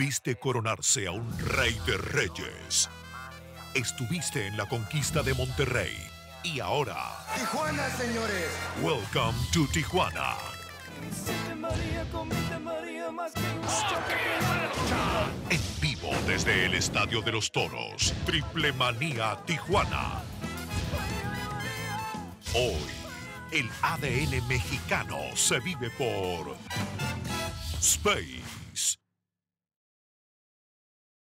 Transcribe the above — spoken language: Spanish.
Viste coronarse a un rey de reyes. Estuviste en la conquista de Monterrey. Y ahora, Tijuana, señores. welcome to Tijuana. En vivo desde el Estadio de los Toros, Triple Manía Tijuana. Hoy, el ADN mexicano se vive por Space